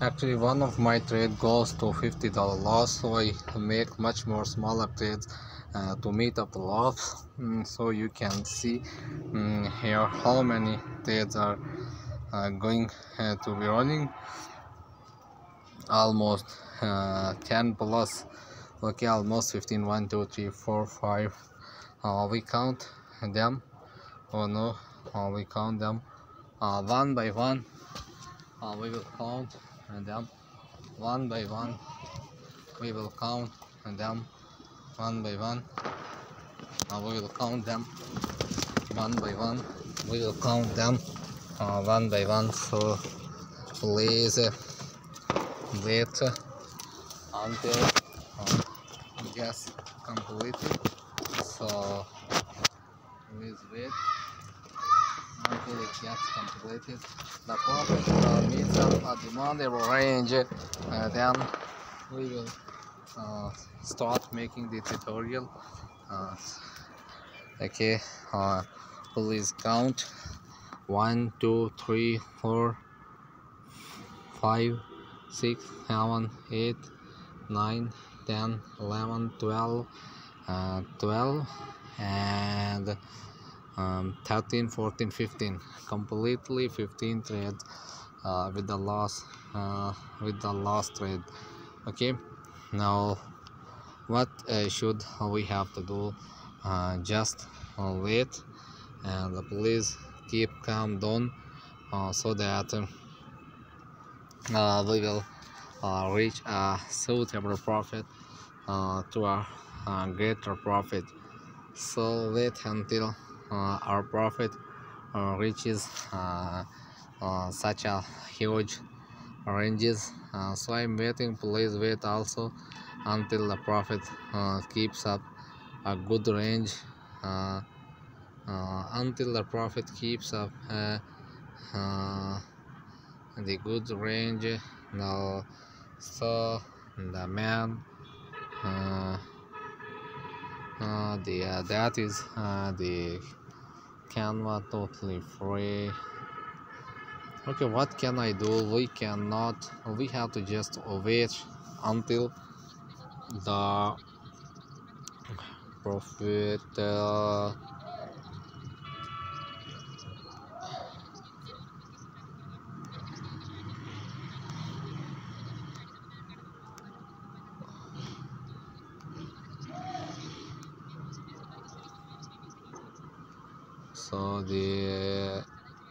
actually one of my trade goes to $50 loss so I make much more smaller trades uh, to meet up the loss. Mm, so you can see mm, here how many trades are uh, going uh, to be running. Almost uh, 10 plus. Okay almost 15 1 2 3 4 5 uh, we count them. Oh no. Uh, we count them. One by one. We will count them one by one we will count And them one by one. Uh, we will count them one by one. We will count them uh, one by one. So please wait until uh, just completed so please wait gets completed the profit up at the demandable range uh, then we will uh, start making the tutorial. Uh, okay uh, please count. One two three four five six seven eight nine ten eleven twelve uh, 12 and um, 13 14 15 completely 15 trades uh, with the loss uh, with the loss trade. Okay? Now what uh, should we have to do? Uh, just uh, wait and please keep calm down uh, so that we will reach a suitable profit uh, to a, a greater profit. So wait until our profit uh, reaches uh, uh, such a huge ranges. Uh, so i'm waiting please wait also until the profit uh, keeps up a good range. Uh, uh, until the profit keeps up uh, uh, the good range now so the man uh, uh, the uh, that is uh, the canva totally free. Okay what can i do? We cannot. We have to just wait until the profit uh, so the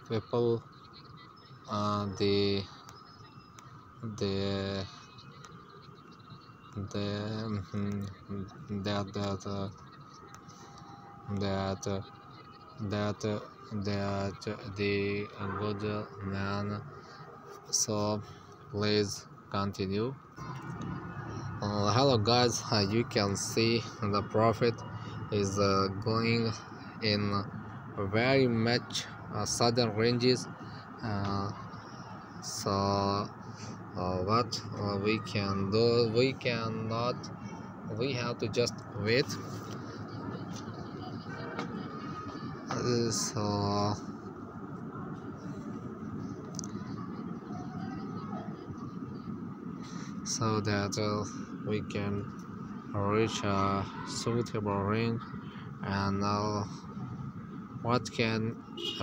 people uh, the the the mhm, that that uh, that uh, that uh, that uh, the good man. So please continue. Uh, hello guys. Uh, you can see the profit is uh, going in very much uh, southern ranges. Uh, so uh, what uh, we can do we cannot we have to just wait. Uh, so so that uh, we can reach a suitable range. And now what can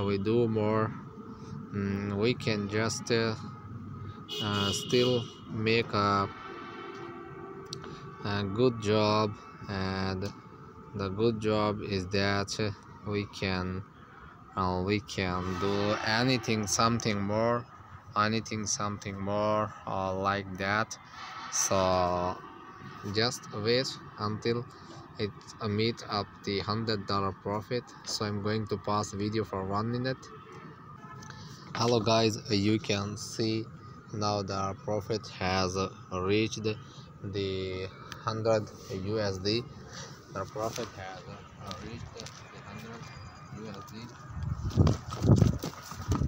we do more? Mm, we can just uh, uh, still make a, a good job and the good job is that we can uh, we can do anything something more anything something more uh, like that. So just wait until it uh, meet up the hundred dollar profit so i'm going to pause the video for one minute. Hello guys. Uh, you can see now the profit has uh, reached the 100 usd the profit has uh, reached the 100 usd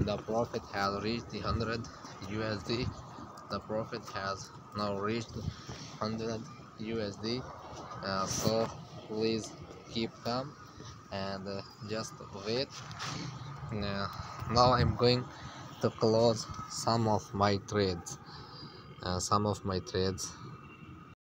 the profit has reached the 100 usd the profit has now reached 100 usd uh, so please keep calm and uh, just wait. Uh, now i'm going to close some of my trades. Uh, some of my trades